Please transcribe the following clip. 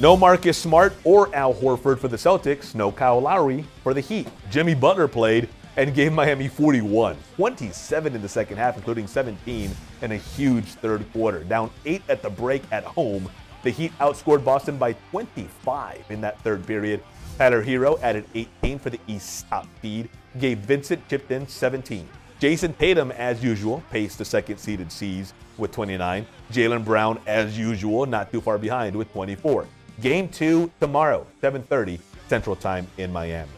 No Marcus Smart or Al Horford for the Celtics. No Kyle Lowry for the Heat. Jimmy Butler played and gave Miami 41, 27 in the second half, including 17 in a huge third quarter. Down eight at the break at home. The Heat outscored Boston by 25 in that third period. Tyler Herro added 18 for the East top feed. Gabe Vincent chipped in 17. Jayson Tatum, as usual, paced the second seeded C's with 29. Jaylen Brown, as usual, not too far behind with 24. Game two tomorrow, 7:30 Central Time in Miami.